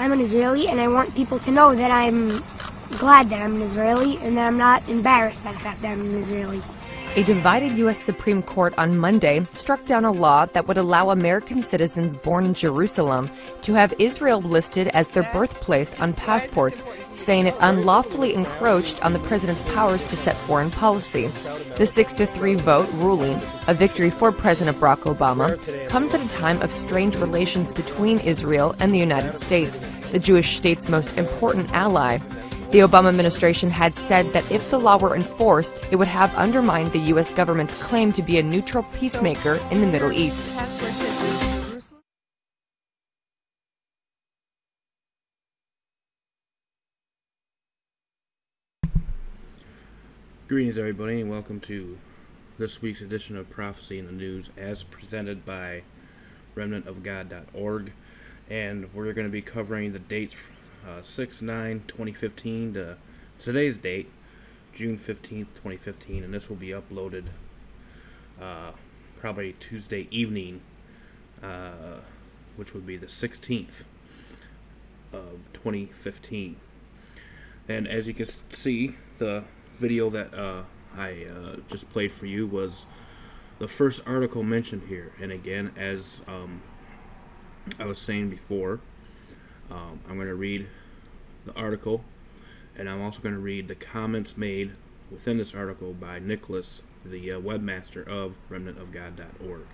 I'm an Israeli, and I want people to know that I'm glad that I'm an Israeli and that I'm not embarrassed by the fact that I'm an Israeli. A divided U.S. Supreme Court on Monday struck down a law that would allow American citizens born in Jerusalem to have Israel listed as their birthplace on passports, saying it unlawfully encroached on the president's powers to set foreign policy. The 6 to 3 vote ruling, a victory for President Barack Obama, comes at a time of strained relations between Israel and the United States, the Jewish state's most important ally. The Obama administration had said that if the law were enforced, it would have undermined the U.S. government's claim to be a neutral peacemaker in the Middle East. Greetings, everybody, and welcome to this week's edition of Prophecy in the News as presented by remnantofgod.org. And we're going to be covering the dates uh, 6 9 2015 to today's date, June 15th, 2015, and this will be uploaded uh, probably Tuesday evening, uh, which would be the 16th of 2015. And as you can see, the video that uh, I uh, just played for you was the first article mentioned here. And again, as um, I was saying before, um, I'm going to read the article, and I'm also going to read the comments made within this article by Nicholas, the uh, webmaster of remnantofgod.org.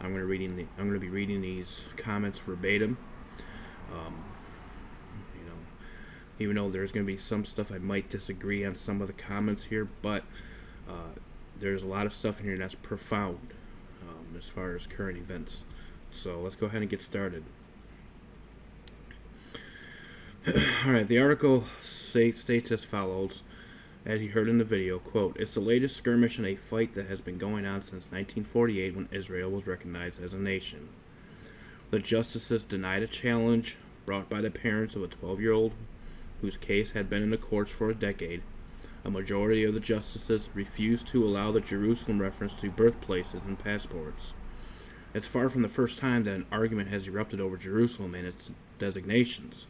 I'm going to reading the, I'm going to be reading these comments verbatim. Um, you know, even though there's going to be some stuff I might disagree on some of the comments here, but uh, there's a lot of stuff in here that's profound um, as far as current events. So let's go ahead and get started. Alright, the article states as follows, as you heard in the video, quote, It's the latest skirmish in a fight that has been going on since 1948 when Israel was recognized as a nation. The justices denied a challenge brought by the parents of a 12-year-old whose case had been in the courts for a decade. A majority of the justices refused to allow the Jerusalem reference to birthplaces and passports. It's far from the first time that an argument has erupted over Jerusalem and its designations.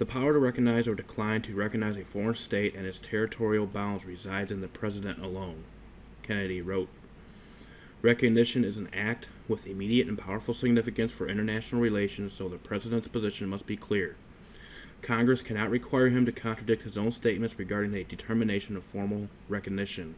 The power to recognize or decline to recognize a foreign state and its territorial bounds resides in the President alone, Kennedy wrote. Recognition is an act with immediate and powerful significance for international relations, so the President's position must be clear. Congress cannot require him to contradict his own statements regarding a determination of formal recognition.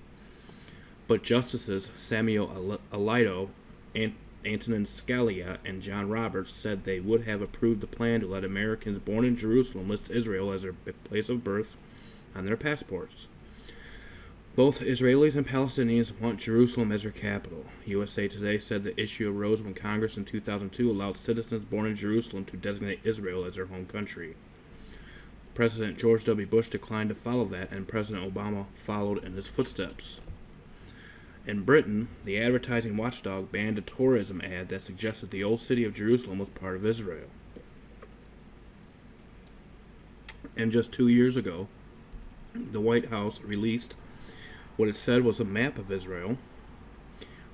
But Justices Samuel Alito and Antonin Scalia and John Roberts said they would have approved the plan to let Americans born in Jerusalem list Israel as their place of birth on their passports. Both Israelis and Palestinians want Jerusalem as their capital. USA Today said the issue arose when Congress in 2002 allowed citizens born in Jerusalem to designate Israel as their home country. President George W. Bush declined to follow that, and President Obama followed in his footsteps. In Britain, the advertising watchdog banned a tourism ad that suggested the old city of Jerusalem was part of Israel. And just two years ago, the White House released what it said was a map of Israel.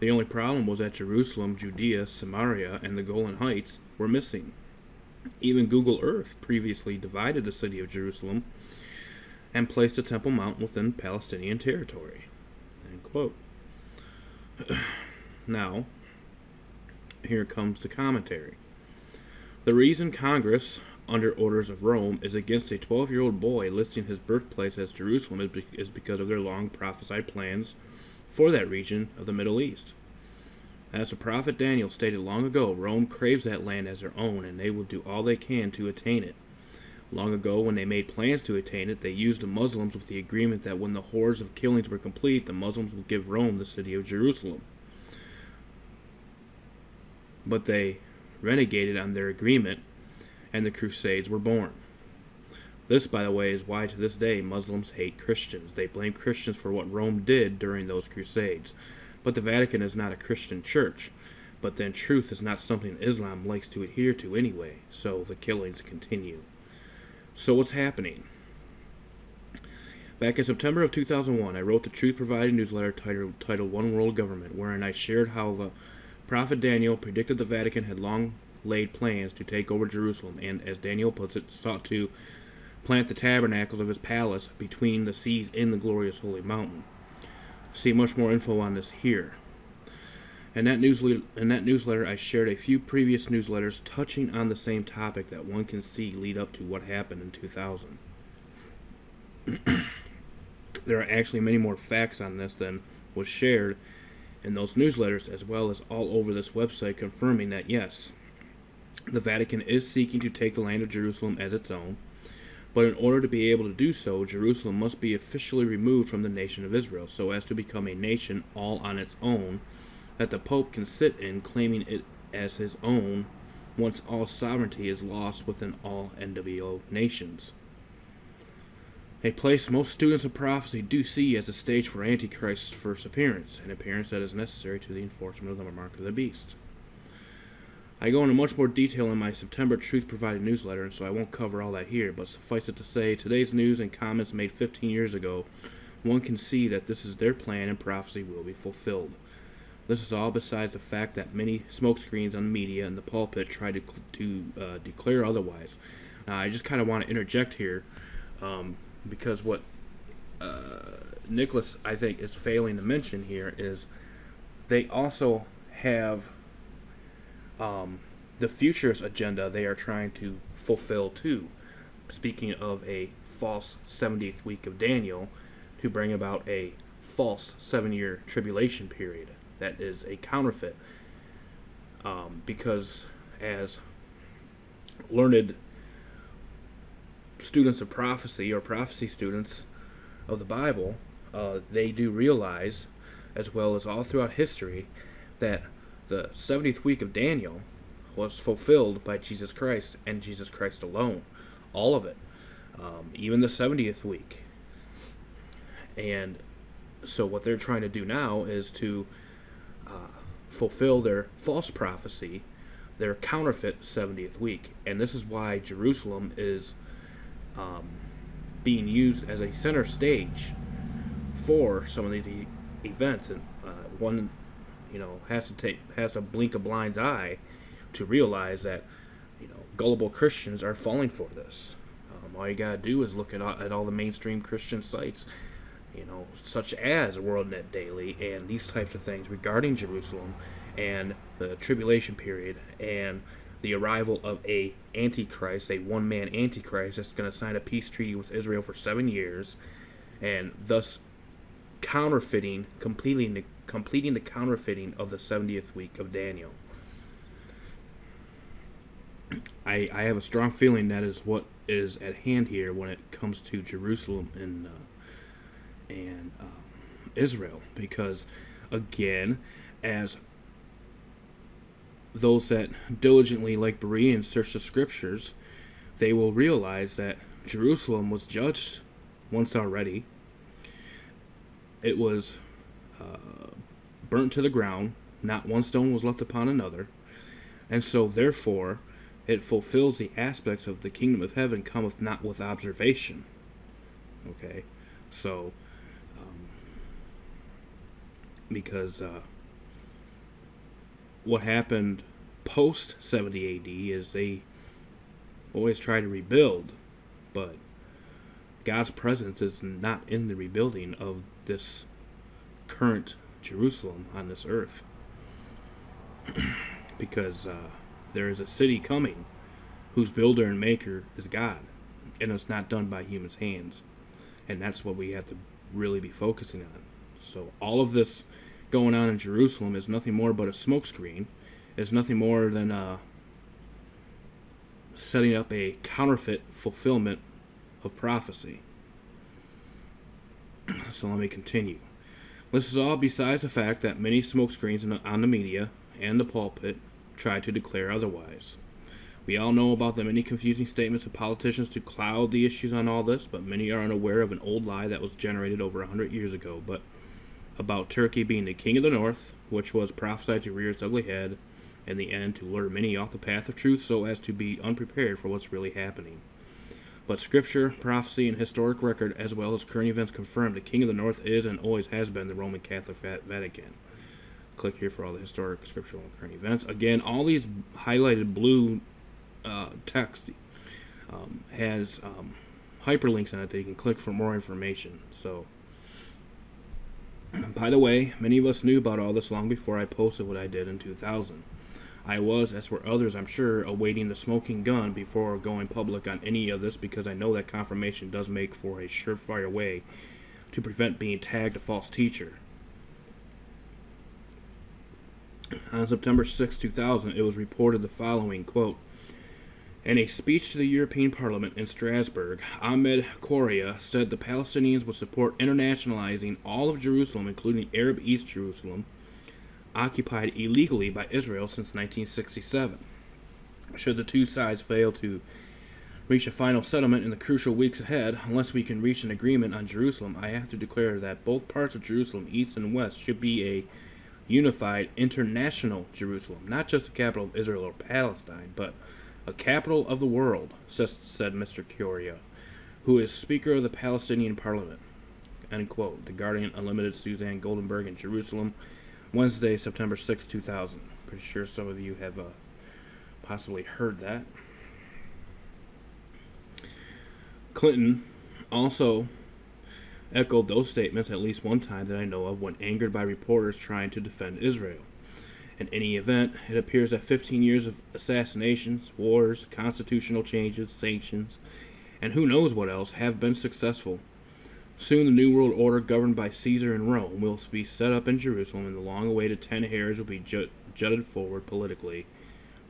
The only problem was that Jerusalem, Judea, Samaria, and the Golan Heights were missing. Even Google Earth previously divided the city of Jerusalem and placed the Temple Mount within Palestinian territory. End quote. now, here comes the commentary. The reason Congress, under orders of Rome, is against a 12 year old boy listing his birthplace as Jerusalem is, because of their long prophesied plans for that region of the Middle East. As the prophet Daniel stated long ago, Rome craves that land as their own, and they will do all they can to attain it. Long ago, when they made plans to attain it, they used the Muslims with the agreement that when the horrors of killings were complete, the Muslims would give Rome the city of Jerusalem. But they renegated on their agreement, and the Crusades were born. This, by the way, is why to this day Muslims hate Christians. They blame Christians for what Rome did during those Crusades. But the Vatican is not a Christian church. But then truth is not something Islam likes to adhere to anyway, so the killings continue. So what's happening? Back in September of 2001, I wrote the Truth Provided newsletter titled, titled One World Government, wherein I shared how the prophet Daniel predicted the Vatican had long laid plans to take over Jerusalem and, as Daniel puts it, sought to plant the tabernacles of his palace between the seas in the glorious holy mountain. See much more info on this here. In that, newsletter, in that newsletter, I shared a few previous newsletters touching on the same topic that one can see lead up to what happened in 2000. there are actually many more facts on this than was shared in those newsletters, as well as all over this website, confirming that yes, the Vatican is seeking to take the land of Jerusalem as its own, but in order to be able to do so, Jerusalem must be officially removed from the nation of Israel so as to become a nation all on its own that the Pope can sit in, claiming it as his own once all sovereignty is lost within all NWO nations. A place most students of prophecy do see as a stage for Antichrist's first appearance, an appearance that is necessary to the enforcement of the mark of the beast. I go into much more detail in my September Truth Provided newsletter, and so I won't cover all that here, but suffice it to say, today's news and comments made 15 years ago, one can see that this is their plan and prophecy will be fulfilled. This is all besides the fact that many smokescreens on the media and the pulpit try to, to uh, declare otherwise. Now, I just kind of want to interject here um, because what uh, Nicholas, I think, is failing to mention here is they also have um, the futurist agenda they are trying to fulfill too. Speaking of a false 70th week of Daniel, to bring about a false seven year tribulation period that is a counterfeit. Um, because as learned students of prophecy or prophecy students of the Bible, uh, they do realize, as well as all throughout history, that the 70th week of Daniel was fulfilled by Jesus Christ and Jesus Christ alone. All of it. Um, even the 70th week. And so, what they're trying to do now is to fulfill their false prophecy, their counterfeit 70th week. And this is why Jerusalem is um, being used as a center stage for some of these e- events. And uh, one you know has to take has to blink a blind eye to realize that you know gullible Christians are falling for this. Um, all you gotta do is look at all, at all the mainstream Christian sites, you know, such as WorldNet Daily and these types of things regarding Jerusalem and the tribulation period and the arrival of a antichrist, a one-man antichrist that's going to sign a peace treaty with Israel for seven years, and thus counterfeiting, completely completing the counterfeiting of the 70th week of Daniel. I, I have a strong feeling that is what is at hand here when it comes to Jerusalem and uh, and um, Israel, because again, as those that diligently, like Bereans, search the scriptures, they will realize that Jerusalem was judged once already. It was uh, burnt to the ground. Not one stone was left upon another. And so, therefore, it fulfills the aspects of the kingdom of heaven cometh not with observation. Okay? So, because uh, what happened post 70 AD is they always try to rebuild, but God's presence is not in the rebuilding of this current Jerusalem on this earth. because uh, there is a city coming whose builder and maker is God, and it's not done by humans' hands. And that's what we have to really be focusing on. So, all of this going on in Jerusalem is nothing more but a smokescreen. It's nothing more than uh, setting up a counterfeit fulfillment of prophecy. So, let me continue. This is all besides the fact that many smokescreens on the media and the pulpit try to declare otherwise. We all know about the many confusing statements of politicians to cloud the issues on all this, but many are unaware of an old lie that was generated over a hundred years ago, but about Turkey being the king of the north, which was prophesied to rear its ugly head in the end to lure many off the path of truth so as to be unprepared for what's really happening. But scripture, prophecy, and historic record, as well as current events, confirm the King of the North is and always has been the Roman Catholic Vatican. Click here for all the historic, scriptural, and current events. Again, all these highlighted blue uh, text um, has um, hyperlinks in it that you can click for more information. So, by the way, many of us knew about all this long before I posted what I did in 2000. I was, as were others, I'm sure, awaiting the smoking gun before going public on any of this because I know that confirmation does make for a surefire way to prevent being tagged a false teacher. On September 6, 2000, it was reported the following quote, in a speech to the European Parliament in Strasbourg, Ahmed Kouria said the Palestinians would support internationalizing all of Jerusalem, including Arab East Jerusalem, occupied illegally by Israel since 1967. Should the two sides fail to reach a final settlement in the crucial weeks ahead, unless we can reach an agreement on Jerusalem, I have to declare that both parts of Jerusalem, East and West, should be a unified international Jerusalem, not just the capital of Israel or Palestine, but a capital of the world, said Mr. Kouria, who is Speaker of the Palestinian Parliament. End quote. The Guardian Unlimited Suzanne Goldenberg in Jerusalem, Wednesday, September 6, 2000. Pretty sure some of you have uh, possibly heard that. Clinton also echoed those statements at least one time that I know of when angered by reporters trying to defend Israel. In any event, it appears that 15 years of assassinations, wars, constitutional changes, sanctions, and who knows what else have been successful. Soon the New World Order, governed by Caesar and Rome, will be set up in Jerusalem, and the long awaited ten hairs will be jut- jutted forward politically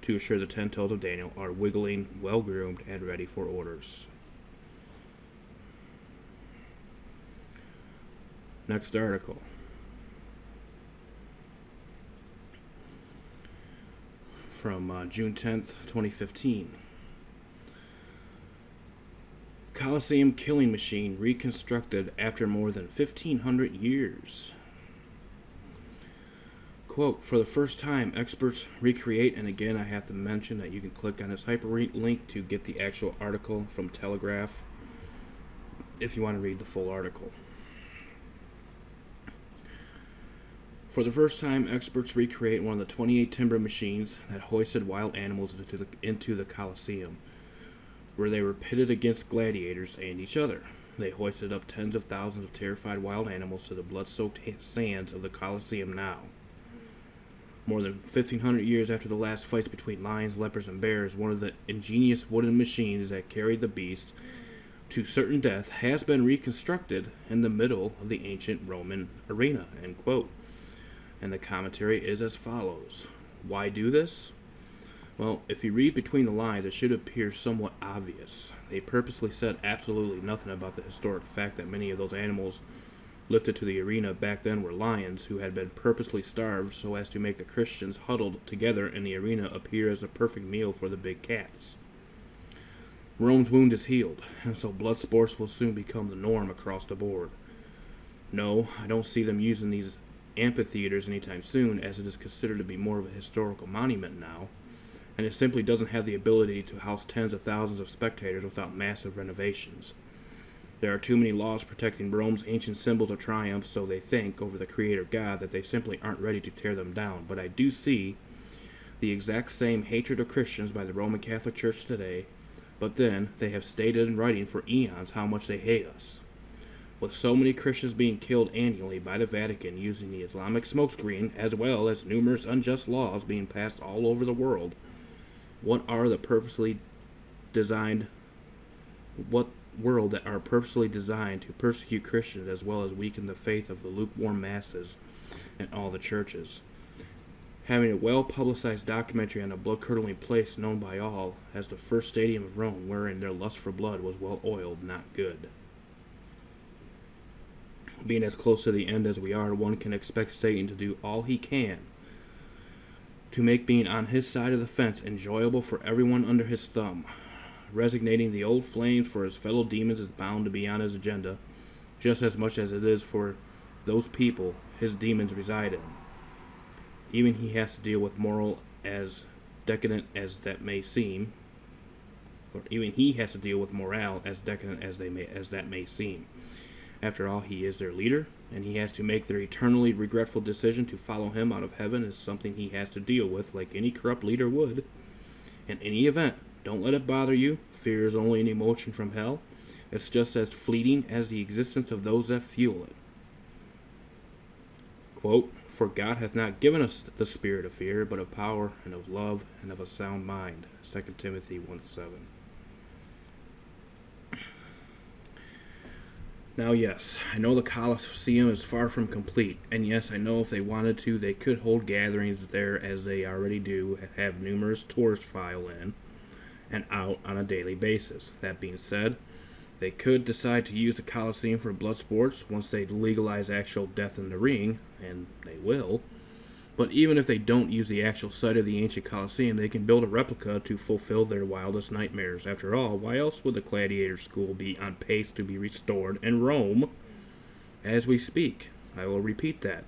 to assure the ten toes of Daniel are wiggling, well groomed, and ready for orders. Next article. From uh, June 10th, 2015. Colosseum killing machine reconstructed after more than 1500 years. Quote, for the first time, experts recreate, and again, I have to mention that you can click on this hyperlink to get the actual article from Telegraph if you want to read the full article. For the first time, experts recreate one of the 28 timber machines that hoisted wild animals into the, into the Colosseum, where they were pitted against gladiators and each other. They hoisted up tens of thousands of terrified wild animals to the blood soaked sands of the Colosseum now. More than 1500 years after the last fights between lions, leopards, and bears, one of the ingenious wooden machines that carried the beasts to certain death has been reconstructed in the middle of the ancient Roman arena. End quote and the commentary is as follows. Why do this? Well, if you read between the lines, it should appear somewhat obvious. They purposely said absolutely nothing about the historic fact that many of those animals lifted to the arena back then were lions who had been purposely starved so as to make the Christians huddled together in the arena appear as a perfect meal for the big cats. Rome's wound is healed, and so blood sports will soon become the norm across the board. No, I don't see them using these amphitheaters anytime soon, as it is considered to be more of a historical monument now, and it simply doesn't have the ability to house tens of thousands of spectators without massive renovations. There are too many laws protecting Rome's ancient symbols of triumph, so they think, over the Creator God, that they simply aren't ready to tear them down. But I do see the exact same hatred of Christians by the Roman Catholic Church today, but then they have stated in writing for eons how much they hate us. With so many Christians being killed annually by the Vatican using the Islamic smokescreen, as well as numerous unjust laws being passed all over the world, what are the purposely designed what world that are purposely designed to persecute Christians as well as weaken the faith of the lukewarm masses in all the churches. Having a well publicized documentary on a blood curdling place known by all as the first stadium of Rome, wherein their lust for blood was well oiled, not good being as close to the end as we are, one can expect Satan to do all he can to make being on his side of the fence enjoyable for everyone under his thumb. Resignating the old flames for his fellow demons is bound to be on his agenda, just as much as it is for those people his demons reside in. Even he has to deal with moral as decadent as that may seem, or even he has to deal with morale as decadent as they may as that may seem. After all, he is their leader, and he has to make their eternally regretful decision to follow him out of heaven is something he has to deal with like any corrupt leader would. In any event, don't let it bother you. Fear is only an emotion from hell. It's just as fleeting as the existence of those that fuel it. Quote, For God hath not given us the spirit of fear, but of power and of love and of a sound mind. 2 Timothy 1 7. Now, yes, I know the Colosseum is far from complete, and yes, I know if they wanted to, they could hold gatherings there as they already do, and have numerous tourists file in and out on a daily basis. That being said, they could decide to use the Colosseum for blood sports once they legalize actual death in the ring, and they will. But even if they don't use the actual site of the ancient Colosseum, they can build a replica to fulfill their wildest nightmares. After all, why else would the Gladiator School be on pace to be restored in Rome as we speak? I will repeat that.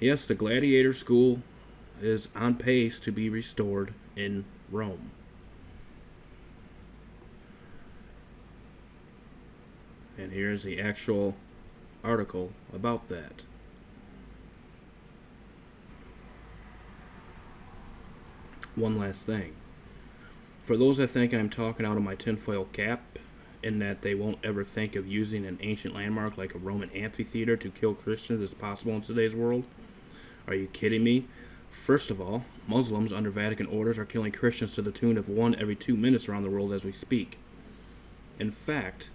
Yes, the Gladiator School is on pace to be restored in Rome. And here's the actual article about that. One last thing. For those that think I'm talking out of my tinfoil cap, in that they won't ever think of using an ancient landmark like a Roman amphitheater to kill Christians as possible in today's world, are you kidding me? First of all, Muslims under Vatican orders are killing Christians to the tune of one every two minutes around the world as we speak. In fact,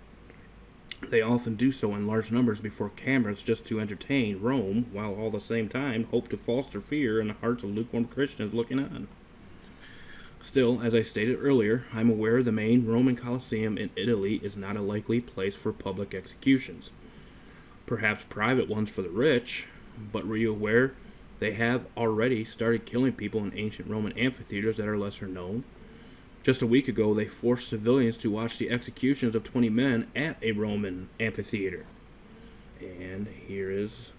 they often do so in large numbers before cameras just to entertain Rome, while all the same time hope to foster fear in the hearts of lukewarm Christians looking on. Still, as I stated earlier, I'm aware the main Roman Colosseum in Italy is not a likely place for public executions. Perhaps private ones for the rich, but were you aware they have already started killing people in ancient Roman amphitheaters that are lesser known? Just a week ago, they forced civilians to watch the executions of 20 men at a Roman amphitheater. And here is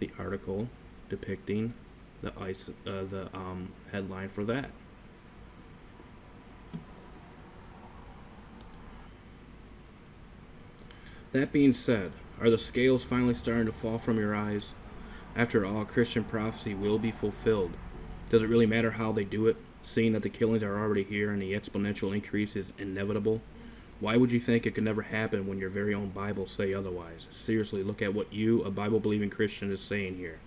the article depicting the ice, uh, the um, headline for that. That being said, are the scales finally starting to fall from your eyes? After all, Christian prophecy will be fulfilled. Does it really matter how they do it? seeing that the killings are already here and the exponential increase is inevitable? Why would you think it could never happen when your very own Bible say otherwise? Seriously, look at what you, a Bible believing Christian, is saying here.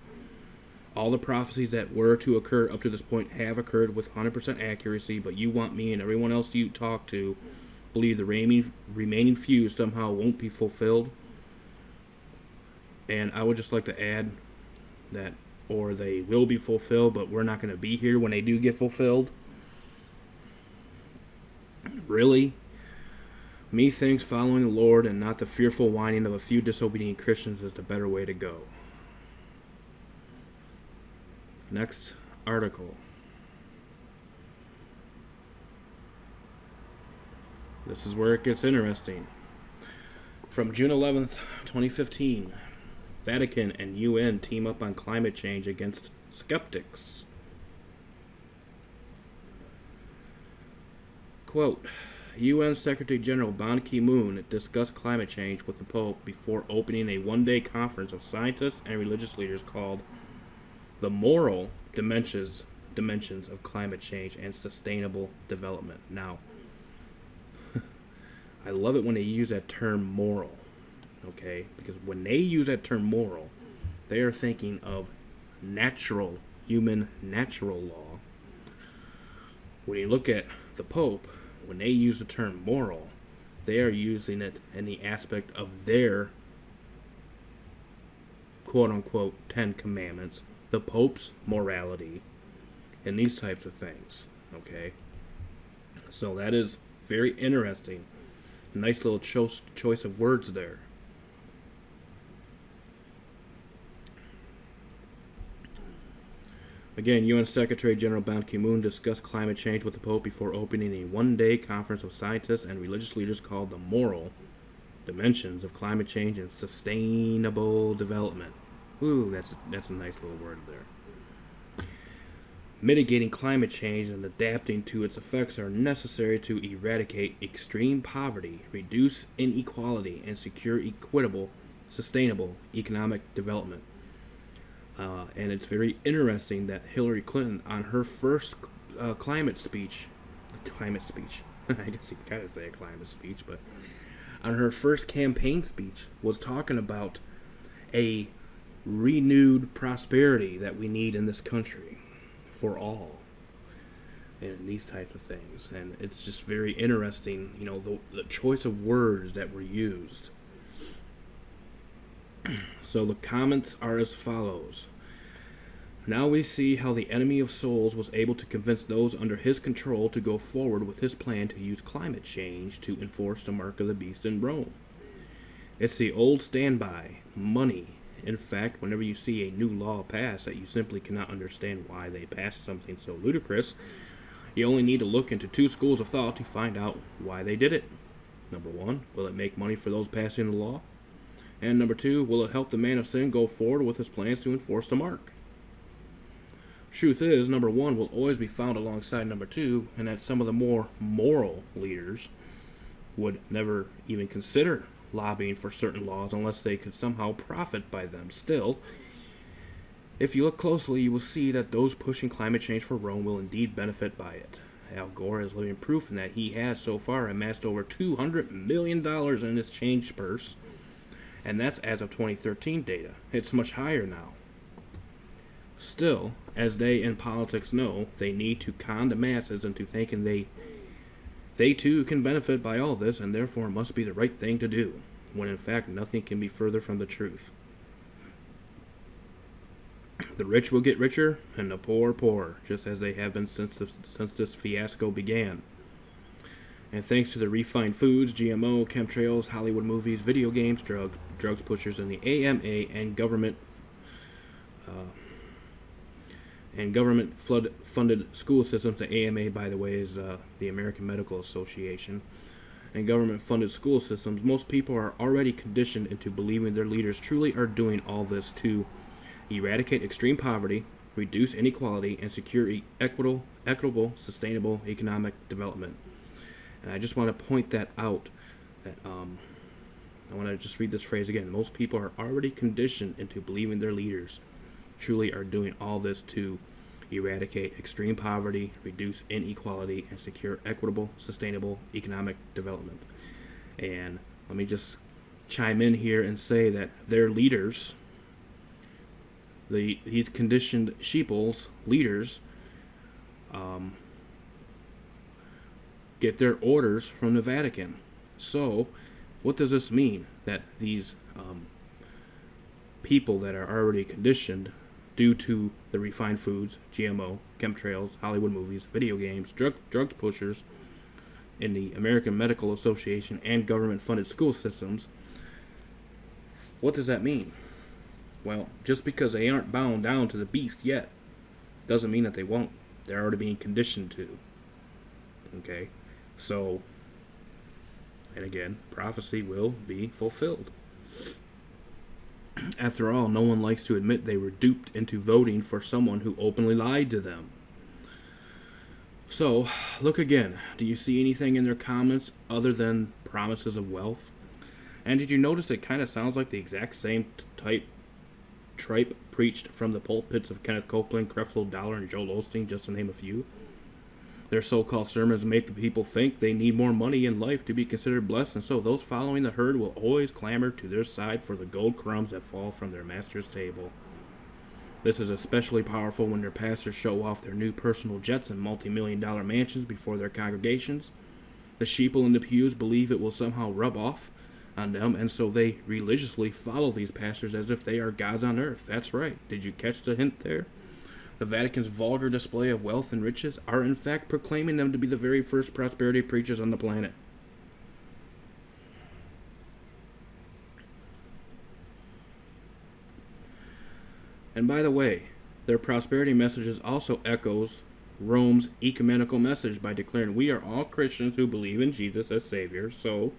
All the prophecies that were to occur up to this point have occurred with 100% accuracy, but you want me and everyone else you talk to believe the remaining, remaining few somehow won't be fulfilled. And I would just like to add that or they will be fulfilled, but we're not going to be here when they do get fulfilled. Really? Methinks following the Lord and not the fearful whining of a few disobedient Christians is the better way to go. Next article. This is where it gets interesting. From June 11th, 2015. Vatican and UN team up on climate change against skeptics. Quote UN Secretary General Ban Ki moon discussed climate change with the Pope before opening a one day conference of scientists and religious leaders called The Moral Dimensions, Dimensions of Climate Change and Sustainable Development. Now, I love it when they use that term moral okay? Because when they use that term moral, they are thinking of natural, human natural law. When you look at the Pope, when they use the term moral, they are using it in the aspect of their quote unquote Ten Commandments, the Pope's morality, and these types of things. Okay? So that is very interesting. Nice little cho- choice of words there. Again, UN Secretary General Ban Ki moon discussed climate change with the Pope before opening a one day conference of scientists and religious leaders called the Moral Dimensions of Climate Change and Sustainable Development. Ooh, that's a, that's a nice little word there. Mitigating climate change and adapting to its effects are necessary to eradicate extreme poverty, reduce inequality, and secure equitable, sustainable economic development. Uh, and it's very interesting that Hillary Clinton, on her first uh, climate speech, climate speech, I guess you gotta say a climate speech, but on her first campaign speech, was talking about a renewed prosperity that we need in this country for all and these types of things. And it's just very interesting you know the, the choice of words that were used. So the comments are as follows. Now we see how the enemy of souls was able to convince those under his control to go forward with his plan to use climate change to enforce the mark of the beast in Rome. It's the old standby money, in fact, whenever you see a new law pass that you simply cannot understand why they passed something so ludicrous, you only need to look into two schools of thought to find out why they did it. Number one, will it make money for those passing the law? And number two, will it help the man of sin go forward with his plans to enforce the mark? Truth is, number one will always be found alongside number two, and that some of the more moral leaders would never even consider lobbying for certain laws unless they could somehow profit by them. Still, if you look closely, you will see that those pushing climate change for Rome will indeed benefit by it. Al Gore is living proof in that he has so far amassed over $200 million in his change purse, and that's as of 2013 data. It's much higher now. Still, as they in politics know, they need to con the masses into thinking they they too can benefit by all this and therefore must be the right thing to do, when in fact nothing can be further from the truth. The rich will get richer and the poor poorer, just as they have been since, since this fiasco began. And thanks to the refined foods, GMO, chemtrails, Hollywood movies, video games, drug, drugs pushers, and the AMA and government uh, and government flood funded school systems. The AMA, by the way, is uh, the American Medical Association. And government funded school systems, most people are already conditioned into believing their leaders truly are doing all this to eradicate extreme poverty, reduce inequality, and secure equitable, equitable, sustainable economic development. And I just want to point that out. That um, I want to just read this phrase again. Most people are already conditioned into believing their leaders truly are doing all this to eradicate extreme poverty, reduce inequality, and secure equitable, sustainable economic development. And let me just chime in here and say that their leaders, the these conditioned sheeples leaders, um, get their orders from the Vatican. So, what does this mean? That these um, people that are already conditioned due to the refined foods, GMO, chemtrails, Hollywood movies, video games, drug drugs pushers in the American Medical Association and government funded school systems. What does that mean? Well, just because they aren't bound down to the beast yet doesn't mean that they won't. They're already being conditioned to. Okay? So, and again, prophecy will be fulfilled. After all, no one likes to admit they were duped into voting for someone who openly lied to them. So, look again. Do you see anything in their comments other than promises of wealth? And did you notice it kind of sounds like the exact same type tripe preached from the pulpits of Kenneth Copeland, Creflo Dollar, and Joel Osteen, just to name a few? Their so called sermons make the people think they need more money in life to be considered blessed, and so those following the herd will always clamor to their side for the gold crumbs that fall from their master's table. This is especially powerful when their pastors show off their new personal jets and multi million dollar mansions before their congregations. The sheeple in the pews believe it will somehow rub off on them, and so they religiously follow these pastors as if they are gods on earth. That's right. Did you catch the hint there? The Vatican's vulgar display of wealth and riches are in fact proclaiming them to be the very first prosperity preachers on the planet. And by the way, their prosperity messages also echoes Rome's ecumenical message by declaring we are all Christians who believe in Jesus as Savior, so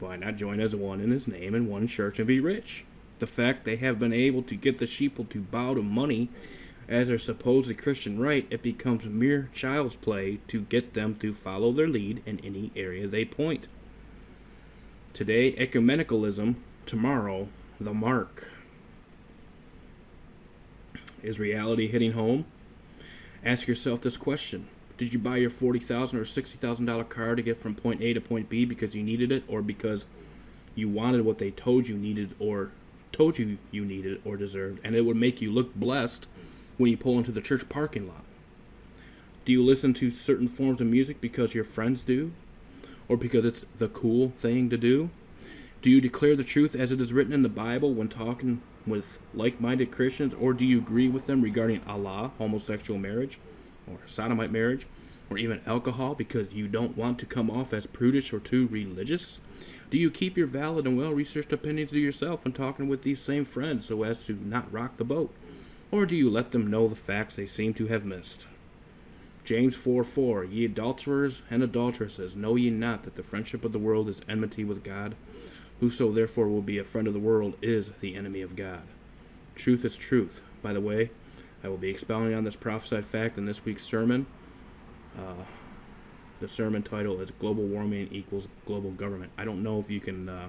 why not join as one in His name in one church and be rich? The fact they have been able to get the sheeple to bow to money as their supposed Christian right, it becomes mere child's play to get them to follow their lead in any area they point. Today, ecumenicalism, tomorrow, the mark. Is reality hitting home? Ask yourself this question Did you buy your 40,000 or $60,000 car to get from point A to point B because you needed it or because you wanted what they told you needed or told you you needed or deserved and it would make you look blessed when you pull into the church parking lot? Do you listen to certain forms of music because your friends do? Or because it's the cool thing to do? Do you declare the truth as it is written in the Bible when talking with like minded Christians? Or do you agree with them regarding Allah, homosexual marriage, or sodomite marriage, or even alcohol because you don't want to come off as prudish or too religious? Do you keep your valid and well researched opinions to yourself when talking with these same friends so as to not rock the boat? Or do you let them know the facts they seem to have missed? James 4 4 Ye adulterers and adulteresses, know ye not that the friendship of the world is enmity with God? Whoso therefore will be a friend of the world is the enemy of God. Truth is truth. By the way, I will be expounding on this prophesied fact in this week's sermon. Uh, the sermon title is Global Warming Equals Global Government. I don't know if you can. Uh,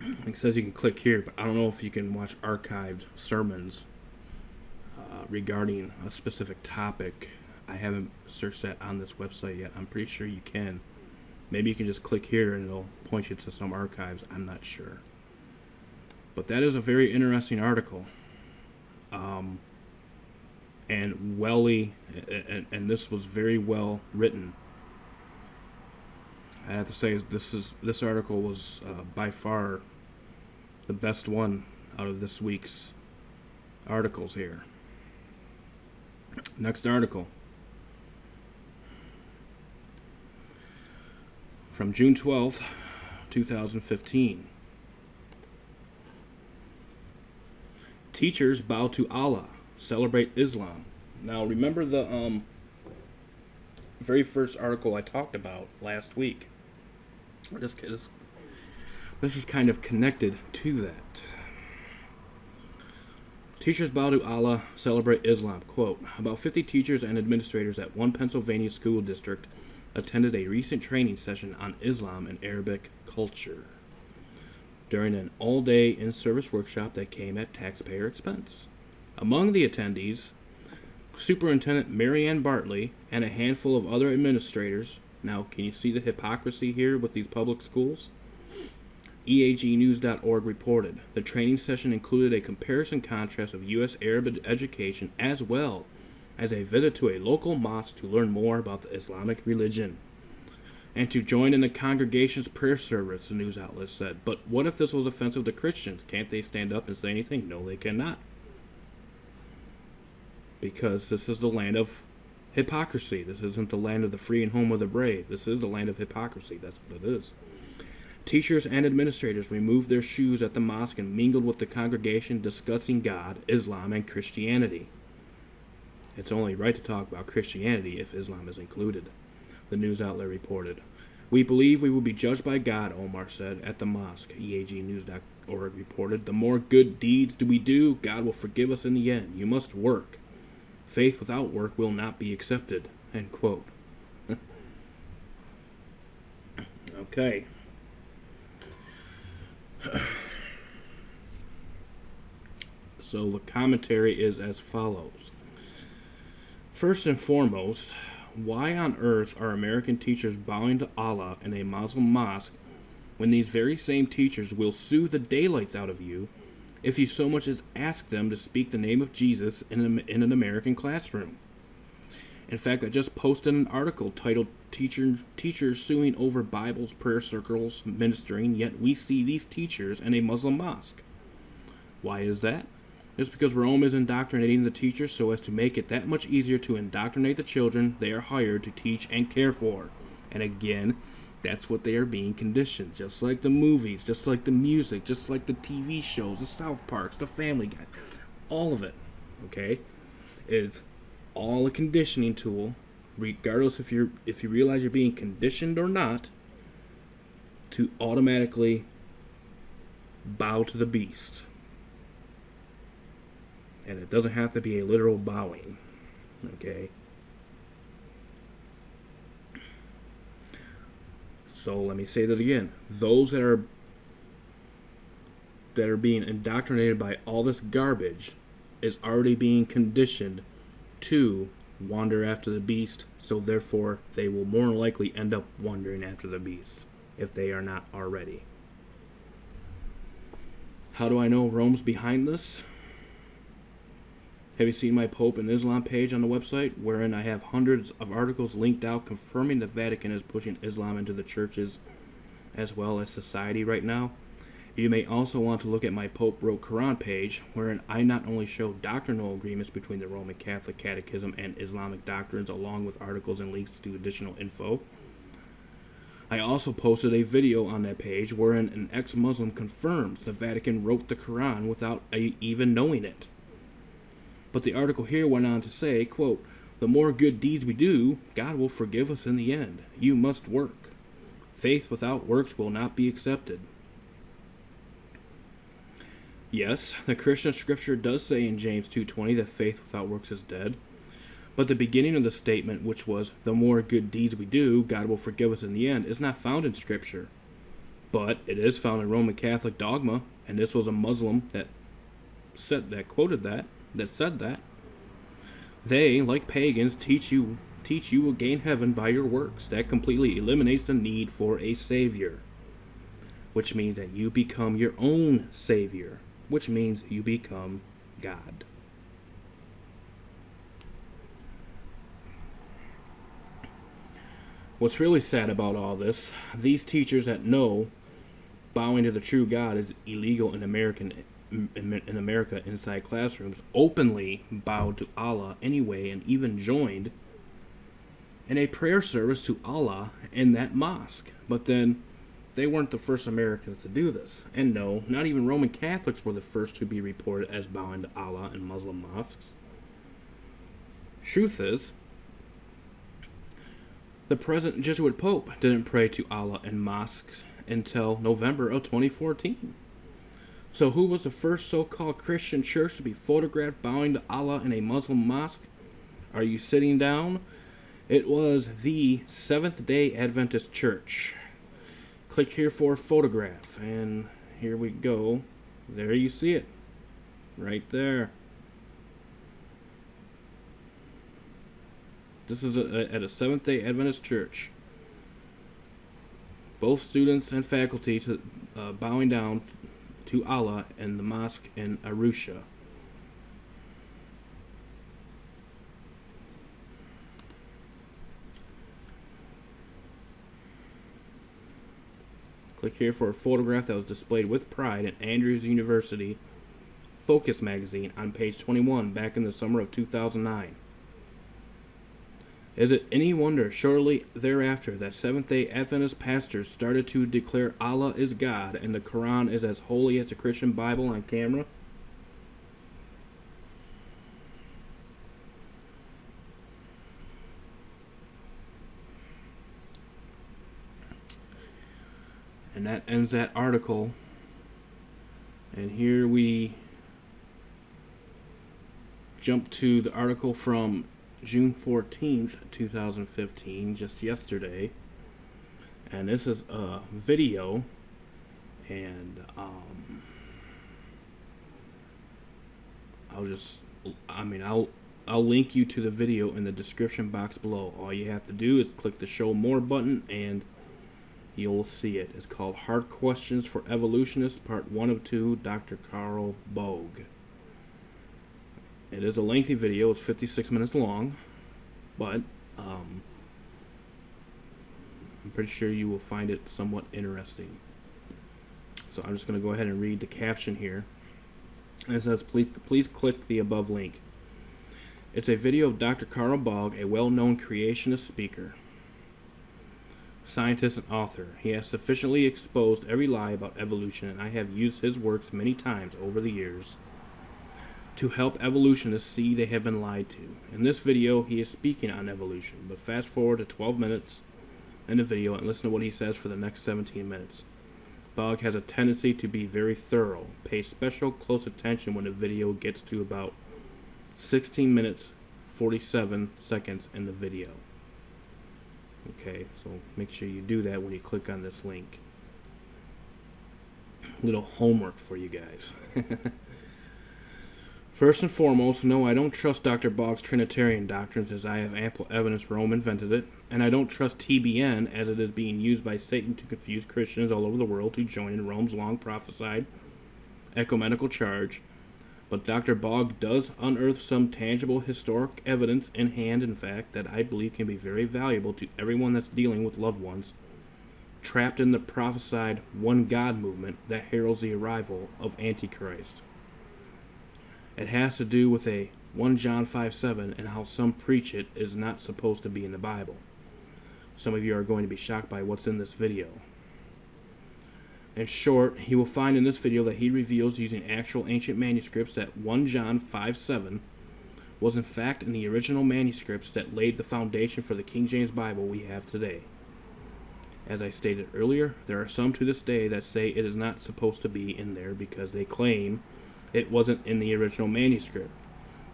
it says you can click here, but I don't know if you can watch archived sermons uh, regarding a specific topic. I haven't searched that on this website yet. I'm pretty sure you can. Maybe you can just click here and it'll point you to some archives. I'm not sure. But that is a very interesting article. Um, and welly, and, and this was very well written. I have to say this is this article was uh, by far the best one out of this week's articles here. Next article. From June 12th, 2015. Teachers bow to Allah, celebrate Islam. Now, remember the um, very first article I talked about last week? This, this, this is kind of connected to that. Teachers bow to Allah, celebrate Islam. Quote About 50 teachers and administrators at one Pennsylvania school district attended a recent training session on Islam and Arabic culture during an all day in service workshop that came at taxpayer expense. Among the attendees, Superintendent Marianne Bartley and a handful of other administrators. Now, can you see the hypocrisy here with these public schools? EAGnews.org reported the training session included a comparison contrast of U.S. Arab education as well as a visit to a local mosque to learn more about the Islamic religion and to join in the congregation's prayer service, the news outlet said. But what if this was offensive to Christians? Can't they stand up and say anything? No, they cannot. Because this is the land of hypocrisy. This isn't the land of the free and home of the brave. This is the land of hypocrisy. That's what it is. Teachers and administrators removed their shoes at the mosque and mingled with the congregation discussing God, Islam, and Christianity. It's only right to talk about Christianity if Islam is included, the news outlet reported. We believe we will be judged by God, Omar said at the mosque, EAGnews.org reported. The more good deeds do we do, God will forgive us in the end. You must work. Faith without work will not be accepted. End quote. okay. So the commentary is as follows. First and foremost, why on earth are American teachers bowing to Allah in a Muslim mosque when these very same teachers will sue the daylights out of you if you so much as ask them to speak the name of Jesus in, a, in an American classroom? In fact, I just posted an article titled Teacher, Teachers Suing Over Bibles, Prayer Circles, Ministering, Yet We See These Teachers in a Muslim Mosque. Why is that? It's because Rome is indoctrinating the teachers so as to make it that much easier to indoctrinate the children they are hired to teach and care for. And again, that's what they are being conditioned. Just like the movies, just like the music, just like the TV shows, the South Parks, the Family Guy. All of it, okay, is all a conditioning tool, regardless if you're if you realize you're being conditioned or not, to automatically bow to the beast. And it doesn't have to be a literal bowing. Okay? So let me say that again. Those that are that are being indoctrinated by all this garbage is already being conditioned to wander after the beast, so therefore they will more likely end up wandering after the beast if they are not already. How do I know Rome's behind this? Have you seen my Pope and Islam page on the website, wherein I have hundreds of articles linked out confirming the Vatican is pushing Islam into the churches as well as society right now? You may also want to look at my Pope wrote Quran page, wherein I not only show doctrinal agreements between the Roman Catholic Catechism and Islamic doctrines, along with articles and links to additional info. I also posted a video on that page wherein an ex Muslim confirms the Vatican wrote the Quran without even knowing it. But the article here went on to say, quote, The more good deeds we do, God will forgive us in the end. You must work. Faith without works will not be accepted. Yes, the Christian scripture does say in James 2:20 that faith without works is dead. But the beginning of the statement, which was, the more good deeds we do, God will forgive us in the end, is not found in Scripture. But it is found in Roman Catholic dogma, and this was a Muslim that said that quoted that that said that. They, like pagans, teach you teach you will gain heaven by your works. That completely eliminates the need for a savior. Which means that you become your own savior, which means you become God. What's really sad about all this, these teachers that know bowing to the true God is illegal in American in America inside classrooms openly bowed to Allah anyway and even joined in a prayer service to Allah in that mosque. But then they weren't the first Americans to do this. And no, not even Roman Catholics were the first to be reported as bowing to Allah in Muslim mosques. Truth is, the present Jesuit Pope didn't pray to Allah in mosques until November of 2014. So, who was the first so called Christian church to be photographed bowing to Allah in a Muslim mosque? Are you sitting down? It was the Seventh day Adventist Church. Click here for photograph, and here we go. There you see it. Right there. This is a, a, at a Seventh day Adventist church. Both students and faculty to, uh, bowing down to Allah and the mosque in Arusha. Click here for a photograph that was displayed with pride at Andrews University Focus magazine on page 21 back in the summer of 2009. Is it any wonder shortly thereafter that Seventh day Adventist pastors started to declare Allah is God and the Quran is as holy as the Christian Bible on camera? And that ends that article. And here we jump to the article from June 14th, 2015, just yesterday. And this is a video, and um, I'll just, I mean, I'll, I'll link you to the video in the description box below. All you have to do is click the show more button and you'll see it. It's called Hard Questions for Evolutionists, Part 1 of 2, Dr. Carl Baugh. It is a lengthy video. It's 56 minutes long, but um, I'm pretty sure you will find it somewhat interesting. So I'm just going to go ahead and read the caption here. And it says, please, please click the above link. It's a video of Dr. Carl Baugh, a well-known creationist speaker, scientist, and author. He has sufficiently exposed every lie about evolution, and I have used his works many times over the years to help evolutionists see they have been lied to. In this video, he is speaking on evolution, but fast forward to 12 minutes in the video and listen to what he says for the next 17 minutes. Baugh has a tendency to be very thorough. Pay special close attention when the video gets to about 16 minutes 47 seconds in the video. Okay, so make sure you do that when you click on this link. Little homework for you guys. First and foremost, no, I don't trust Dr. Baugh's Trinitarian doctrines as I have ample evidence Rome invented it, and I don't trust TBN as it is being used by Satan to confuse Christians all over the world to join in Rome's long prophesied ecumenical charge. But Dr. Baugh does unearth some tangible historic evidence in hand, in fact, that I believe can be very valuable to everyone that's dealing with loved ones trapped in the prophesied one God movement that heralds the arrival of Antichrist. It has to do with a 1 John 5 7 and how some preach it is not supposed to be in the Bible. Some of you are going to be shocked by what's in this video. In short, he will find in this video that he reveals using actual ancient manuscripts that 1 John 5 7 was in fact in the original manuscripts that laid the foundation for the King James Bible we have today. As I stated earlier, there are some to this day that say it is not supposed to be in there because they claim it wasn't in the original manuscript.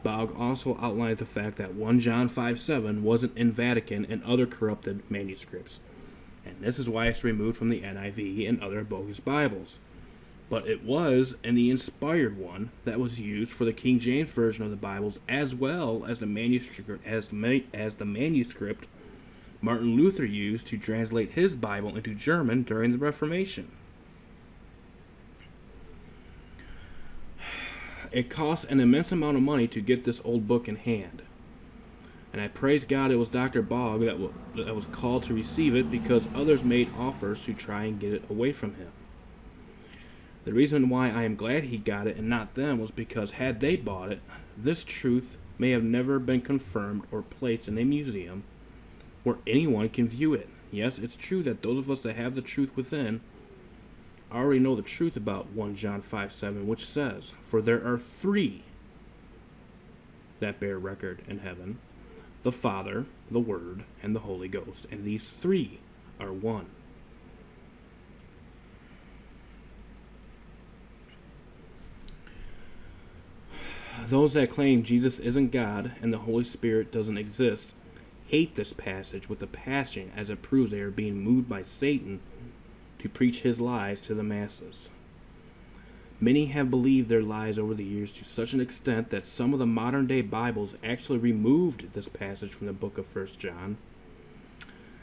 Baugh also outlines the fact that 1 John 5 7 wasn't in Vatican and other corrupted manuscripts. And this is why it's removed from the NIV and other bogus Bibles. But it was in the inspired one that was used for the King James Version of the Bibles as well as the manuscript as the, as the manuscript Martin Luther used to translate his Bible into German during the Reformation. It costs an immense amount of money to get this old book in hand. And I praise God it was Dr. Baugh that, that was called to receive it because others made offers to try and get it away from him. The reason why I am glad he got it and not them was because had they bought it, this truth may have never been confirmed or placed in a museum where anyone can view it. Yes, it's true that those of us that have the truth within already know the truth about 1 John 5 7, which says, For there are three that bear record in heaven the Father, the Word, and the Holy Ghost. And these three are one. Those that claim Jesus isn't God and the Holy Spirit doesn't exist hate this passage with a passion as it proves they are being moved by Satan to preach his lies to the masses. Many have believed their lies over the years to such an extent that some of the modern day Bibles actually removed this passage from the book of 1 John.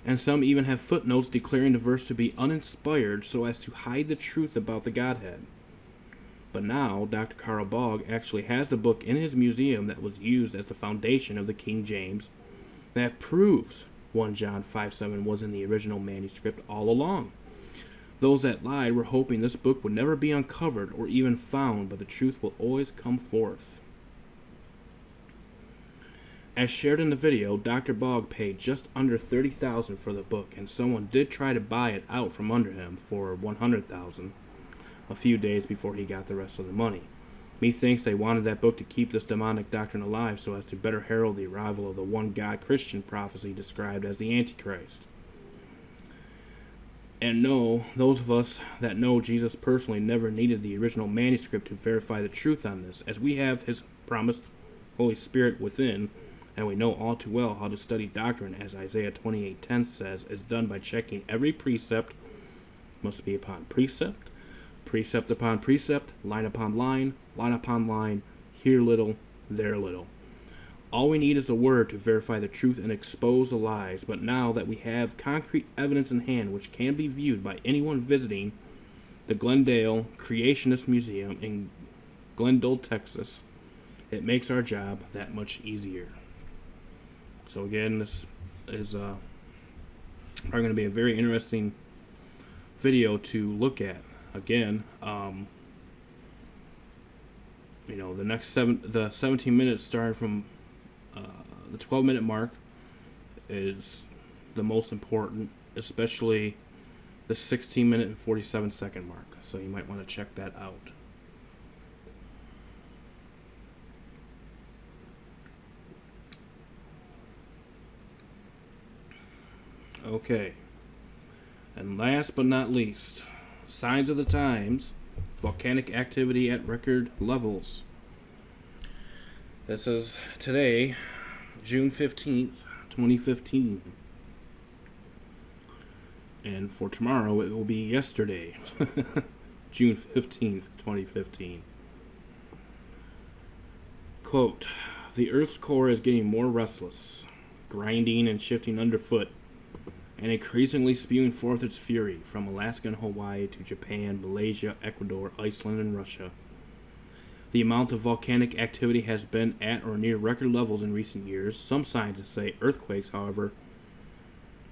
And some even have footnotes declaring the verse to be uninspired so as to hide the truth about the Godhead. But now, Dr. Carl Baugh actually has the book in his museum that was used as the foundation of the King James that proves 1 John 5 7 was in the original manuscript all along. Those that lied were hoping this book would never be uncovered or even found, but the truth will always come forth. As shared in the video, Dr. Baugh paid just under 30000 for the book, and someone did try to buy it out from under him for 100000 a few days before he got the rest of the money. Methinks they wanted that book to keep this demonic doctrine alive so as to better herald the arrival of the one God Christian prophecy described as the Antichrist. And no, those of us that know Jesus personally never needed the original manuscript to verify the truth on this, as we have his promised Holy Spirit within, and we know all too well how to study doctrine, as Isaiah 28.10 says, is done by checking every precept must be upon precept, precept upon precept, line upon line, line upon line, here little, there little. All we need is a word to verify the truth and expose the lies, but now that we have concrete evidence in hand which can be viewed by anyone visiting the Glendale Creationist Museum in Glendale, Texas, it makes our job that much easier. So again, this is uh, are going to be a very interesting video to look at. Again, um, you know, the next seven, the 17 minutes starting from the 12 minute mark is the most important, especially the 16 minute and 47 second mark. So you might want to check that out. Okay. And last but not least, signs of the times volcanic activity at record levels. This is today, June 15th, 2015. And for tomorrow, it will be yesterday, June 15th, 2015. Quote The Earth's core is getting more restless, grinding and shifting underfoot, and increasingly spewing forth its fury from Alaska and Hawaii to Japan, Malaysia, Ecuador, Iceland, and Russia. The amount of volcanic activity has been at or near record levels in recent years. Some scientists say earthquakes, however,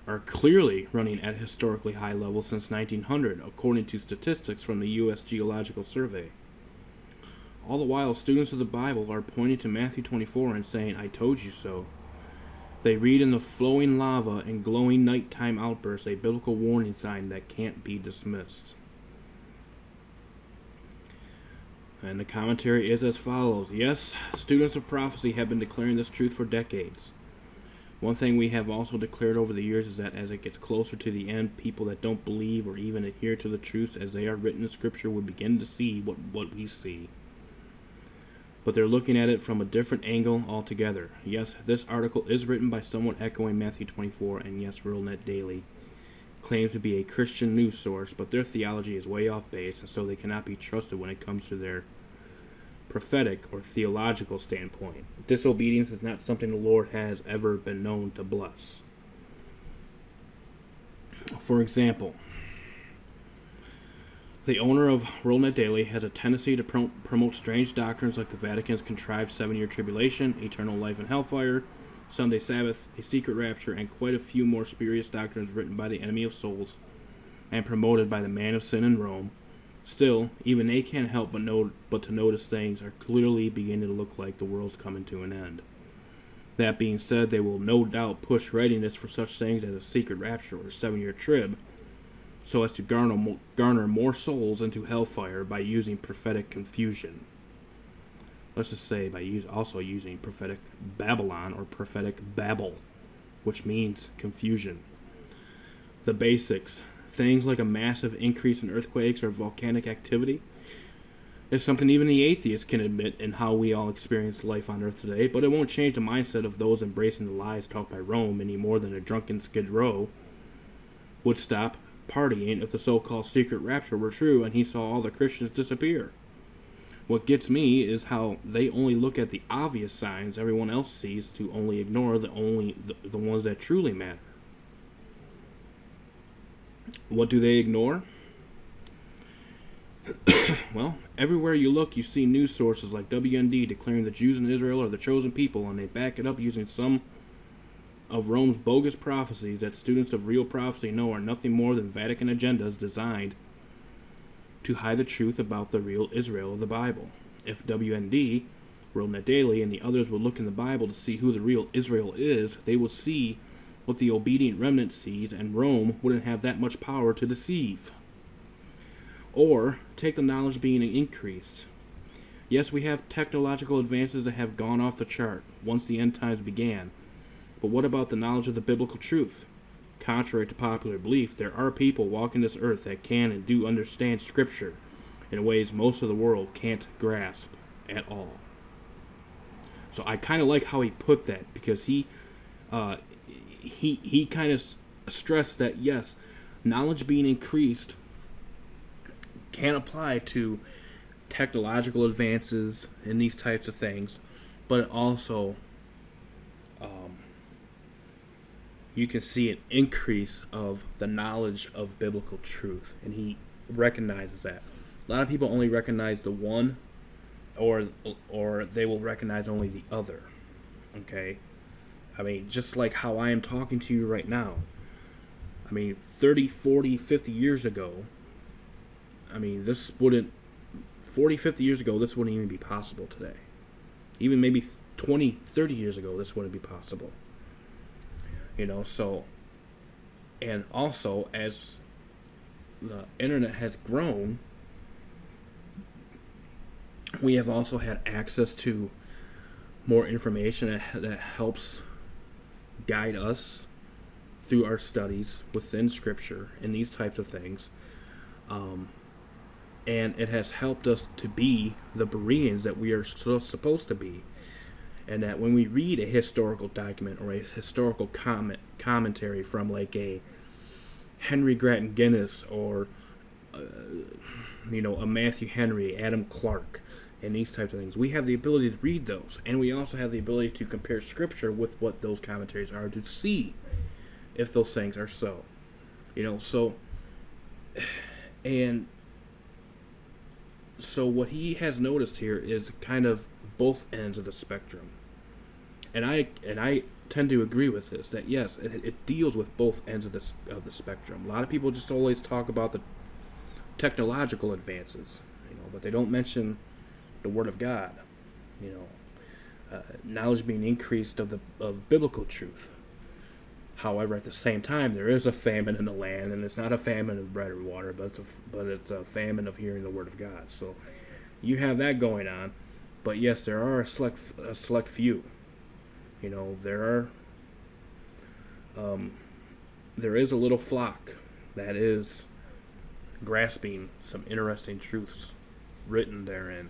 are clearly running at historically high levels since 1900, according to statistics from the U.S. Geological Survey. All the while, students of the Bible are pointing to Matthew 24 and saying, I told you so. They read in the flowing lava and glowing nighttime outbursts a biblical warning sign that can't be dismissed. And the commentary is as follows Yes, students of prophecy have been declaring this truth for decades. One thing we have also declared over the years is that as it gets closer to the end, people that don't believe or even adhere to the truths as they are written in Scripture will begin to see what, what we see. But they're looking at it from a different angle altogether. Yes, this article is written by someone echoing Matthew 24, and yes, WorldNet Daily claims to be a Christian news source, but their theology is way off base, and so they cannot be trusted when it comes to their prophetic or theological standpoint. Disobedience is not something the Lord has ever been known to bless. For example, the owner of WorldNet Daily has a tendency to promote strange doctrines like the Vatican's contrived seven year tribulation, eternal life and hellfire, Sunday Sabbath, a secret rapture, and quite a few more spurious doctrines written by the enemy of souls and promoted by the man of sin in Rome. Still, even they can't help but, know, but to notice things are clearly beginning to look like the world's coming to an end. That being said, they will no doubt push readiness for such things as a secret rapture or a seven year trib so as to garner, garner more souls into hellfire by using prophetic confusion let's just say by use, also using prophetic Babylon or prophetic Babel, which means confusion. The basics, things like a massive increase in earthquakes or volcanic activity, is something even the atheists can admit in how we all experience life on earth today, but it won't change the mindset of those embracing the lies taught by Rome any more than a drunken Skid Row would stop partying if the so called secret rapture were true and he saw all the Christians disappear. What gets me is how they only look at the obvious signs everyone else sees to only ignore the only the, the ones that truly matter. What do they ignore? well, everywhere you look, you see news sources like WND declaring the Jews in Israel are the chosen people, and they back it up using some of Rome's bogus prophecies that students of real prophecy know are nothing more than Vatican agendas designed to hide the truth about the real Israel of the Bible. If WND, WorldNet Daily, and the others would look in the Bible to see who the real Israel is, they would see what the obedient remnant sees, and Rome wouldn't have that much power to deceive. Or take the knowledge being increased. Yes, we have technological advances that have gone off the chart once the end times began, but what about the knowledge of the biblical truth? Contrary to popular belief, there are people walking this earth that can and do understand Scripture in ways most of the world can't grasp at all. So I kind of like how he put that because he uh, he he kind of stressed that yes, knowledge being increased can apply to technological advances and these types of things, but it also um, you can see an increase of the knowledge of biblical truth, and he recognizes that. A lot of people only recognize the one, or or they will recognize only the other. Okay, I mean, just like how I am talking to you right now. I mean, 30, 40, 50 years ago, I mean, this wouldn't, 40, 50 years ago, this wouldn't even be possible today. Even maybe 20, 30 years ago, this wouldn't be possible you know so and also as the internet has grown we have also had access to more information that, helps guide us through our studies within scripture and these types of things. Um, and it has helped us to be the bereans that we are so supposed to be and that when we read a historical document or a historical comment commentary from like a Henry Grattan Guinness or uh, you know a Matthew Henry, Adam Clarke, and these types of things, we have the ability to read those, and we also have the ability to compare scripture with what those commentaries are to see if those things are so. You know, so and so what he has noticed here is kind of both ends of the spectrum. And I and I tend to agree with this that yes, it, it deals with both ends of the of the spectrum. A lot of people just always talk about the technological advances, you know, but they don't mention the Word of God, you know, uh, knowledge being increased of the of biblical truth. However, at the same time, there is a famine in the land, and it's not a famine of bread or water, but it's a, but it's a famine of hearing the Word of God. So you have that going on. But yes, there are a select a select few. You know, there are um, there is a little flock that is grasping some interesting truths written therein.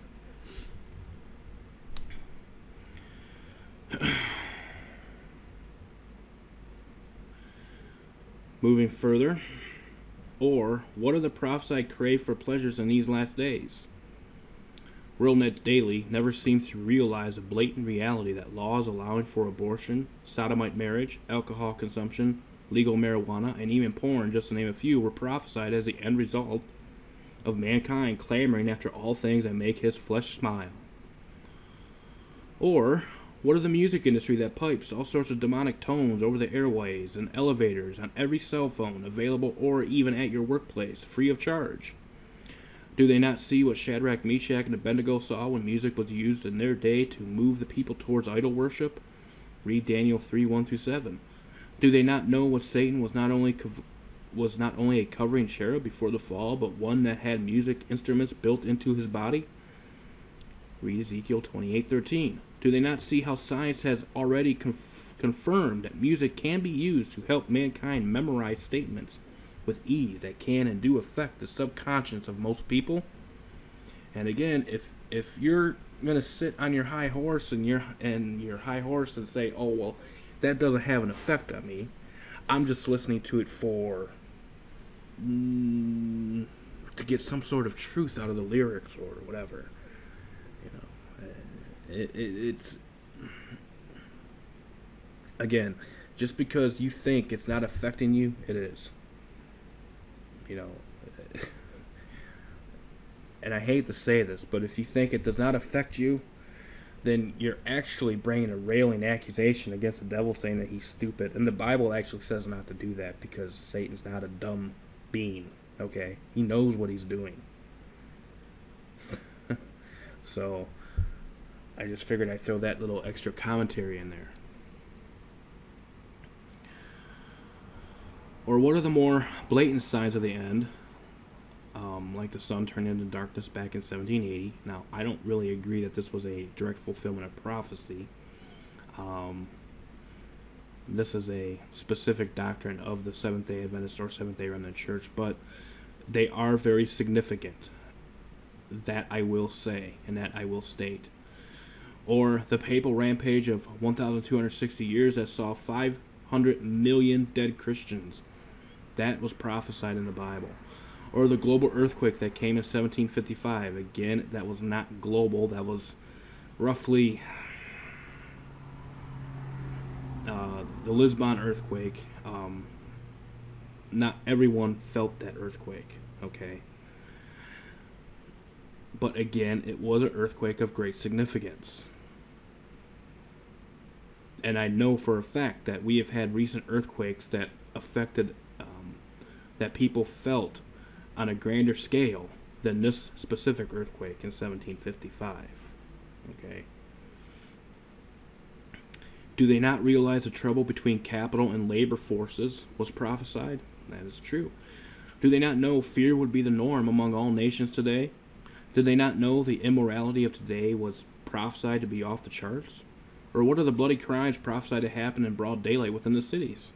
Moving further, or what are the prophesied crave for pleasures in these last days? WorldNet Daily never seems to realize a blatant reality that laws allowing for abortion, sodomite marriage, alcohol consumption, legal marijuana, and even porn, just to name a few, were prophesied as the end result of mankind clamoring after all things that make his flesh smile. Or what of the music industry that pipes all sorts of demonic tones over the airways and elevators on every cell phone available or even at your workplace, free of charge? Do they not see what Shadrach, Meshach, and Abednego saw when music was used in their day to move the people towards idol worship? Read Daniel 3 1 through 7. Do they not know what Satan was not only was not only a covering cherub before the fall, but one that had music instruments built into his body? Read Ezekiel 28:13. Do they not see how science has already conf- confirmed that music can be used to help mankind memorize statements with ease that can and do affect the subconscious of most people? And again, if if you're gonna sit on your high horse and your and your high horse and say, "Oh well, that doesn't have an effect on me," I'm just listening to it for mm, to get some sort of truth out of the lyrics or whatever You know, it, it, it's again, just because you think it's not affecting you, it is. You know, and I hate to say this, but if you think it does not affect you, then you're actually bringing a railing accusation against the devil saying that he's stupid. And the Bible actually says not to do that because Satan's not a dumb being, okay? He knows what he's doing. so, I just figured I'd throw that little extra commentary in there. Or what are the more blatant signs of the end? Um, like the sun turned into darkness back in 1780. Now, I don't really agree that this was a direct fulfillment of prophecy. Um, this is a specific doctrine of the Seventh day Adventist or Seventh day Remnant Church, but they are very significant. That I will say, and that I will state or the papal rampage of 1,260 years that saw 500 million dead Christians. That was prophesied in the Bible. Or the global earthquake that came in 1755. Again, that was not global, that was roughly uh, the Lisbon earthquake. Um, not everyone felt that earthquake, okay? But again, it was an earthquake of great significance and I know for a fact that we have had recent earthquakes that affected that people felt on a grander scale than this specific earthquake in 1755. Okay. Do they not realize the trouble between capital and labor forces was prophesied? That is true. Do they not know fear would be the norm among all nations today? Did they not know the immorality of today was prophesied to be off the charts? Or what are the bloody crimes prophesied to happen in broad daylight within the cities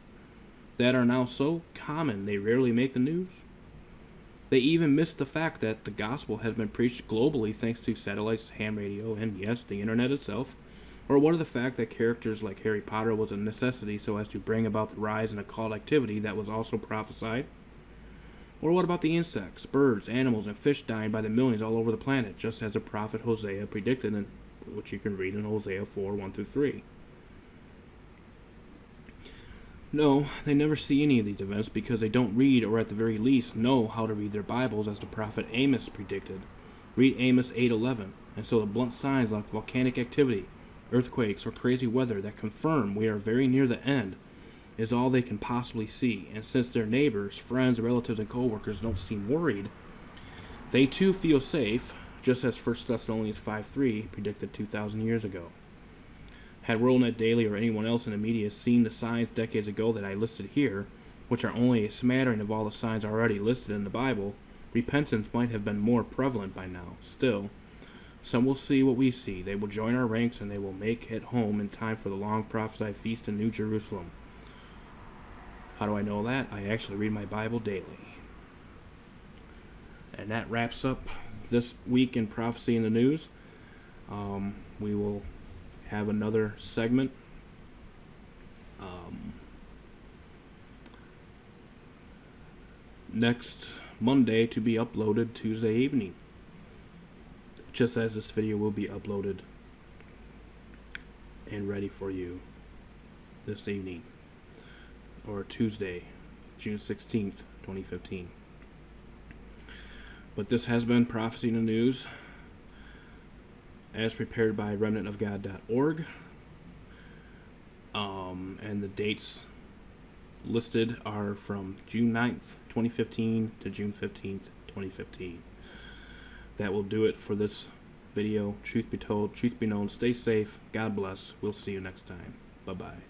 that are now so common they rarely make the news? They even miss the fact that the gospel has been preached globally thanks to satellites, ham radio, and yes, the internet itself, Or what of the fact that characters like Harry Potter was a necessity so as to bring about the rise in occult activity that was also prophesied? Or what about the insects, birds, animals, and fish dying by the millions all over the planet, just as the prophet Hosea predicted, in, which you can read in Hosea 4 1 through 3? No, they never see any of these events because they don't read, or at the very least, know how to read their Bibles, as the prophet Amos predicted. Read Amos 8:11, and so the blunt signs like volcanic activity, earthquakes, or crazy weather that confirm we are very near the end is all they can possibly see. And since their neighbors, friends, relatives, and co-workers don't seem worried, they too feel safe, just as 1 Thessalonians 5:3 predicted 2,000 years ago. Had WorldNet Daily or anyone else in the media seen the signs decades ago that I listed here, which are only a smattering of all the signs already listed in the Bible, repentance might have been more prevalent by now. Still, some will see what we see. They will join our ranks and they will make it home in time for the long prophesied feast in New Jerusalem. How do I know that? I actually read my Bible daily. And that wraps up this week in Prophecy in the News. Um, we will have another segment. Um, next Monday to be uploaded Tuesday evening. Just as this video will be uploaded and ready for you this evening or Tuesday, June 16th, 2015. But this has been Prophecy in the News as prepared by remnantofgod.org. Um, and the dates listed are from June 9th, 2015 to June 15th, 2015. That will do it for this video. Truth be told, truth be known, stay safe. God bless. We'll see you next time. Bye bye.